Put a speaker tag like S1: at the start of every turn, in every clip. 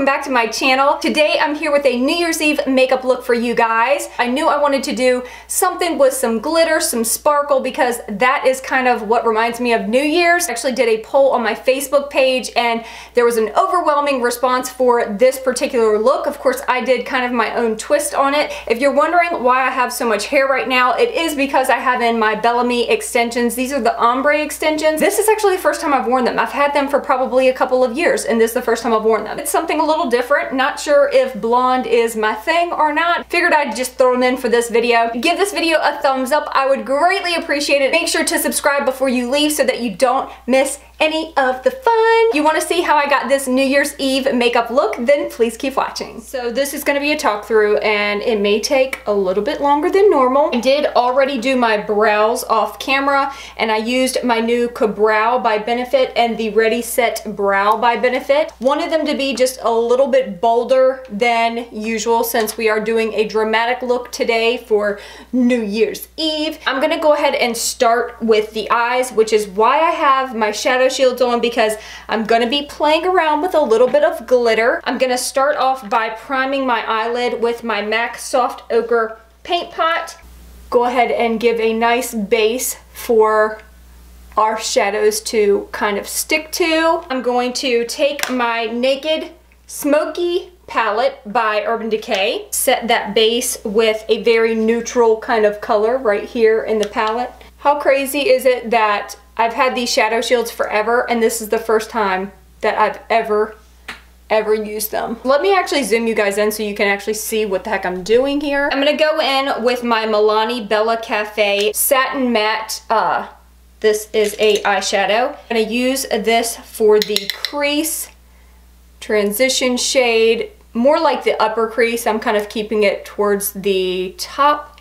S1: Welcome back to my channel. Today I'm here with a New Year's Eve makeup look for you guys. I knew I wanted to do something with some glitter, some sparkle, because that is kind of what reminds me of New Year's. I actually did a poll on my Facebook page and there was an overwhelming response for this particular look. Of course, I did kind of my own twist on it. If you're wondering why I have so much hair right now, it is because I have in my Bellami extensions. These are the ombre extensions. This is actually the first time I've worn them. I've had them for probably a couple of years and this is the first time I've worn them. It's something a little different. Not sure if blonde is my thing or not. Figured I'd just throw them in for this video. Give this video a thumbs up. I would greatly appreciate it. Make sure to subscribe before you leave so that you don't miss any of the fun. You wanna see how I got this New Year's Eve makeup look, then please keep watching. So this is gonna be a talk through and it may take a little bit longer than normal. I did already do my brows off camera and I used my new Ka-Brow by Benefit and the Ready Set Brow by Benefit. Wanted them to be just a little bit bolder than usual since we are doing a dramatic look today for New Year's Eve. I'm gonna go ahead and start with the eyes, which is why I have my shadow shields on because I'm gonna be playing around with a little bit of glitter. I'm gonna start off by priming my eyelid with my MAC Soft Ochre Paint Pot. Go ahead and give a nice base for our shadows to kind of stick to. I'm going to take my Naked Smoky palette by Urban Decay. Set that base with a very neutral kind of color right here in the palette. How crazy is it that I've had these shadow shields forever and this is the first time that I've ever ever used them. Let me actually zoom you guys in so you can actually see what the heck I'm doing here. I'm gonna go in with my Milani Bella Cafe Satin Matte, uh, this is a eyeshadow. I'm gonna use this for the crease, transition shade, more like the upper crease. I'm kind of keeping it towards the top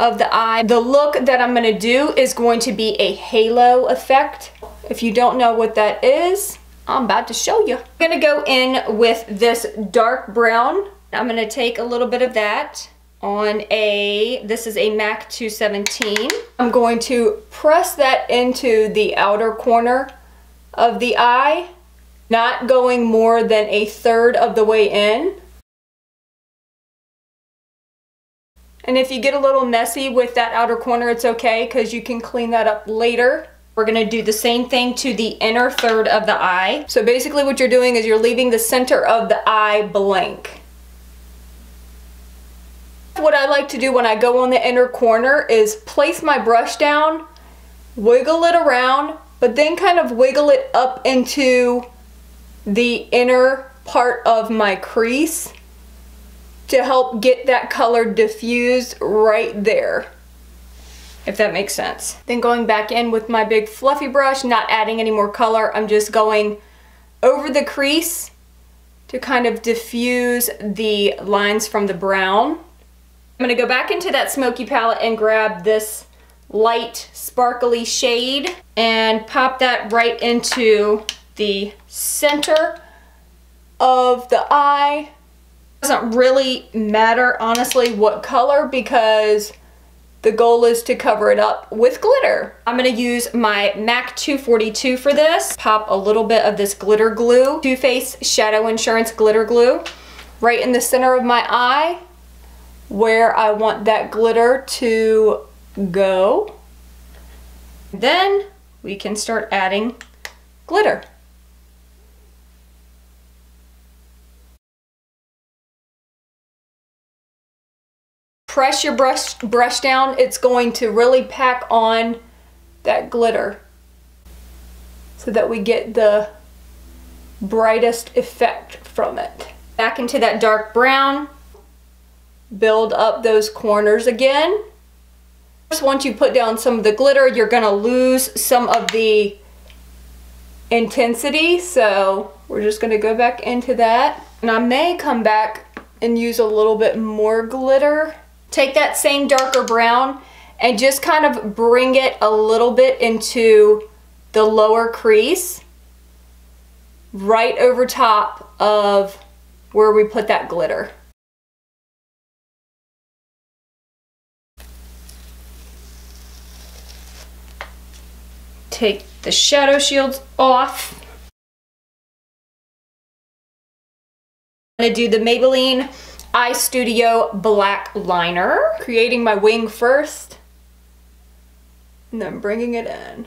S1: of the eye. The look that I'm gonna do is going to be a halo effect. If you don't know what that is, I'm about to show you. I'm gonna go in with this dark brown. I'm gonna take a little bit of that on a, this is a MAC 217. I'm going to press that into the outer corner of the eye, not going more than a third of the way in. And if you get a little messy with that outer corner, it's okay because you can clean that up later. We're gonna do the same thing to the inner third of the eye. So basically what you're doing is you're leaving the center of the eye blank. What I like to do when I go on the inner corner is place my brush down, wiggle it around, but then kind of wiggle it up into the inner part of my crease to help get that color diffused right there if that makes sense. Then going back in with my big fluffy brush, not adding any more color, I'm just going over the crease to kind of diffuse the lines from the brown. I'm gonna go back into that smoky palette and grab this light sparkly shade and pop that right into the center of the eye doesn't really matter, honestly, what color because the goal is to cover it up with glitter. I'm gonna use my MAC 242 for this. Pop a little bit of this glitter glue, Too Faced Shadow Insurance glitter glue, right in the center of my eye where I want that glitter to go. Then we can start adding glitter. Press your brush, brush down, it's going to really pack on that glitter so that we get the brightest effect from it. Back into that dark brown, build up those corners again. Once you put down some of the glitter, you're gonna lose some of the intensity, so we're just gonna go back into that. And I may come back and use a little bit more glitter Take that same darker brown and just kind of bring it a little bit into the lower crease right over top of where we put that glitter. Take the shadow shields off I'm gonna do the Maybelline Eye Studio Black Liner. Creating my wing first, and then bringing it in.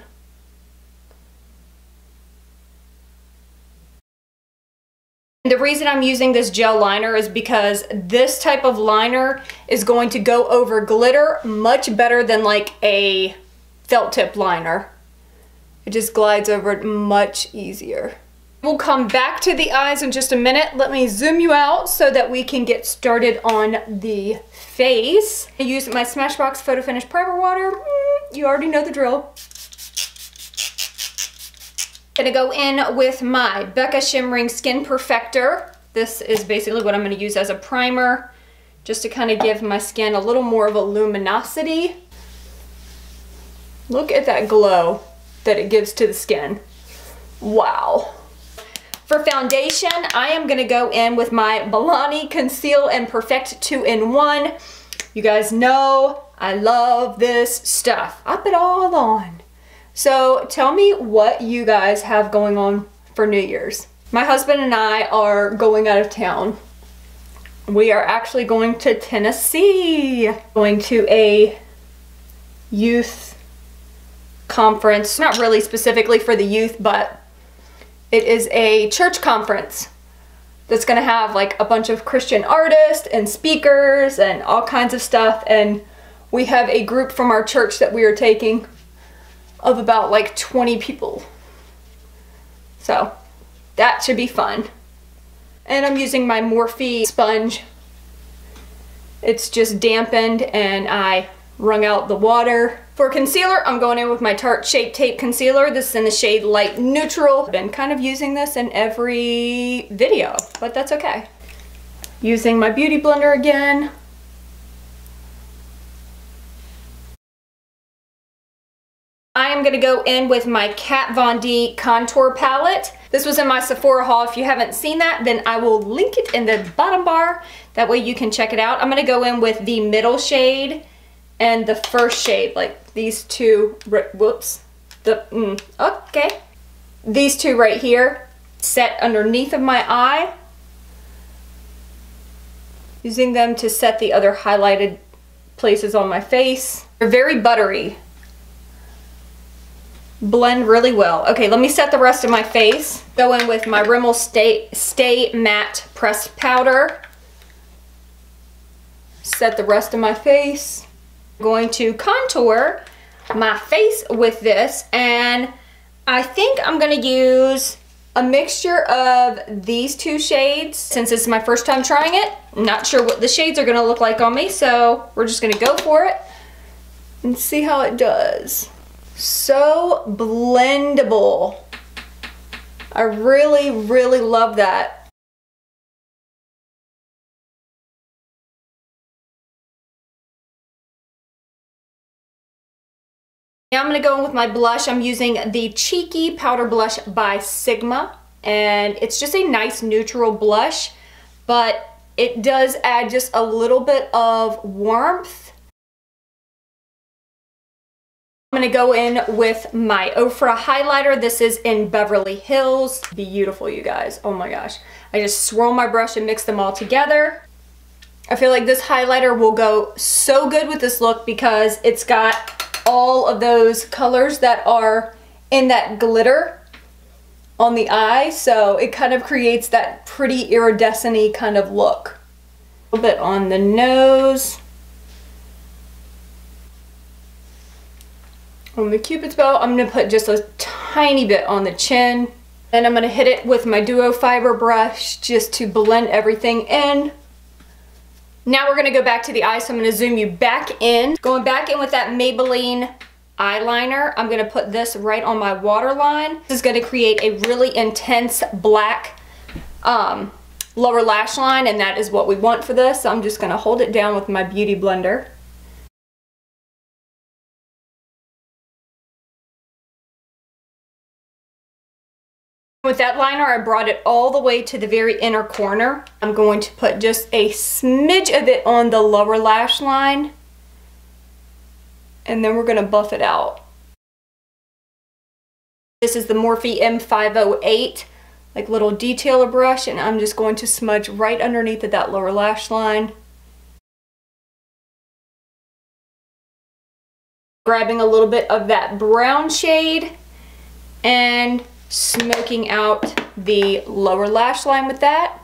S1: The reason I'm using this gel liner is because this type of liner is going to go over glitter much better than like a felt tip liner. It just glides over it much easier. We'll come back to the eyes in just a minute. Let me zoom you out so that we can get started on the face. I use my Smashbox Photo Finish Primer Water. Mm, you already know the drill. Gonna go in with my Becca Shimmering Skin Perfector. This is basically what I'm gonna use as a primer, just to kind of give my skin a little more of a luminosity. Look at that glow that it gives to the skin. Wow. For foundation, I am gonna go in with my Milani Conceal and Perfect 2-in-1. You guys know I love this stuff. Put it all on. So tell me what you guys have going on for New Year's. My husband and I are going out of town. We are actually going to Tennessee, going to a youth conference, not really specifically for the youth, but it is a church conference that's gonna have like a bunch of Christian artists and speakers and all kinds of stuff. And we have a group from our church that we are taking of about like 20 people. So that should be fun. And I'm using my Morphe sponge. It's just dampened and I wrung out the water. For concealer, I'm going in with my Tarte Shape Tape Concealer. This is in the shade Light Neutral. I've been kind of using this in every video, but that's okay. Using my Beauty Blender again. I am going to go in with my Kat Von D contour palette. This was in my Sephora haul. If you haven't seen that, then I will link it in the bottom bar. That way you can check it out. I'm going to go in with the middle shade and the first shade, like these two, whoops, the, mm, okay. These two right here, set underneath of my eye. Using them to set the other highlighted places on my face. They're very buttery blend really well. Okay, let me set the rest of my face. Go in with my Rimmel Stay, Stay Matte Pressed Powder. Set the rest of my face. Going to contour my face with this and I think I'm gonna use a mixture of these two shades since it's my first time trying it. I'm not sure what the shades are gonna look like on me, so we're just gonna go for it and see how it does. So blendable. I really, really love that. To go in with my blush. I'm using the Cheeky Powder Blush by Sigma. And it's just a nice neutral blush, but it does add just a little bit of warmth I'm gonna go in with my Ofra highlighter. This is in Beverly Hills. Beautiful, you guys. Oh my gosh. I just swirl my brush and mix them all together. I feel like this highlighter will go so good with this look because it's got all of those colors that are in that glitter on the eye. So it kind of creates that pretty iridescent kind of look. A little bit on the nose. On the cupid's bow, I'm going to put just a tiny bit on the chin. Then I'm going to hit it with my Duo Fiber brush just to blend everything in. Now we're going to go back to the eye, so I'm to zoom you back in. Going back in with that Maybelline eyeliner, I'm going to put this right on my waterline. This is going to create a really intense black um, lower lash line, and that is what we want for this. So I'm just going to hold it down with my Beauty Blender. With that liner, I brought it all the way to the very inner corner. I'm going to put just a smidge of it on the lower lash line. And then we're going to buff it out. This is the Morphe M508 like little detailer brush and I'm just going to smudge right underneath of that lower lash line. Grabbing a little bit of that brown shade and smoking out the lower lash line with that.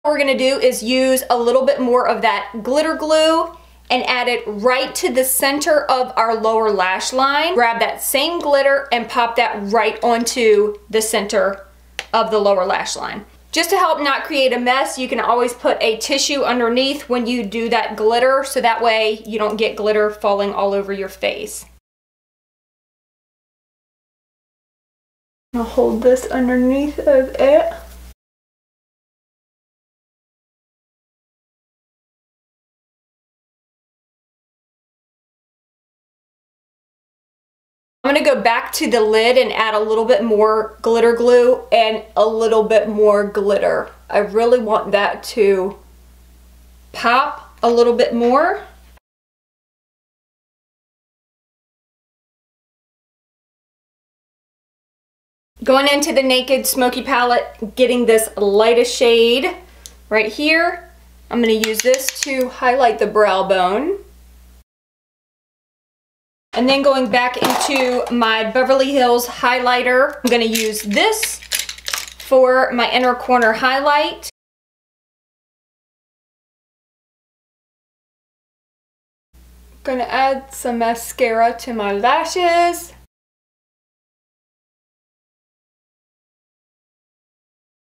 S1: What we're gonna do is use a little bit more of that glitter glue and add it right to the center of our lower lash line. Grab that same glitter and pop that right onto the center of the lower lash line. Just to help not create a mess, you can always put a tissue underneath when you do that glitter so that way you don't get glitter falling all over your face. I'll hold this underneath of it. Gonna go back to the lid and add a little bit more glitter glue and a little bit more glitter. I really want that to pop a little bit more. Going into the Naked Smoky palette, getting this lightest shade right here. I'm gonna use this to highlight the brow bone. And then going back into my Beverly Hills highlighter, I'm gonna use this for my inner corner highlight. Gonna add some mascara to my lashes.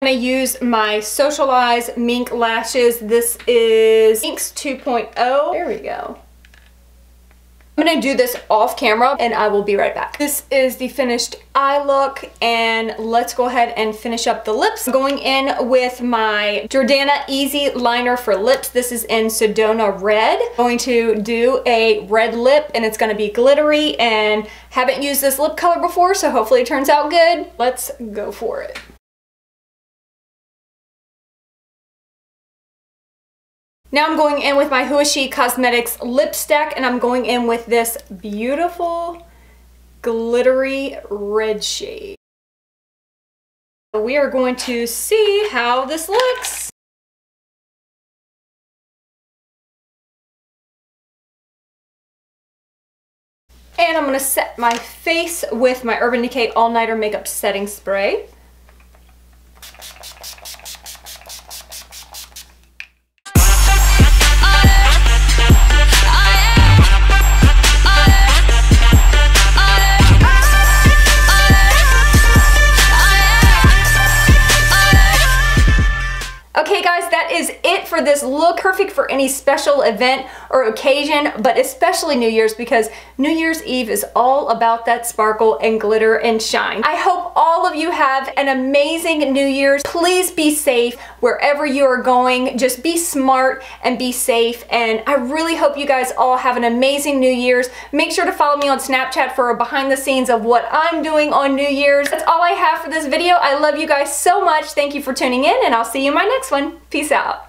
S1: I'm gonna use my Socialize Mink Lashes. This is Inks 2.0. There we go. I'm gonna do this off camera and I will be right back. This is the finished eye look and let's go ahead and finish up the lips. I'm going in with my Jordana Easy Liner for Lips. This is in Sedona Red. I'm going to do a red lip and it's gonna be glittery and haven't used this lip color before so hopefully it turns out good. Let's go for it. Now I'm going in with my Who Is She Cosmetics lipstick and I'm going in with this beautiful glittery red shade. We are going to see how this looks. And I'm going to set my face with my Urban Decay All Nighter Makeup Setting Spray. For this look, perfect for any special event or occasion, but especially New Year's because New Year's Eve is all about that sparkle and glitter and shine. I hope all of you have an amazing New Year's. Please be safe wherever you are going. Just be smart and be safe. And I really hope you guys all have an amazing New Year's. Make sure to follow me on Snapchat for a behind the scenes of what I'm doing on New Year's. That's all I have for this video. I love you guys so much. Thank you for tuning in and I'll see you in my next one. Peace out.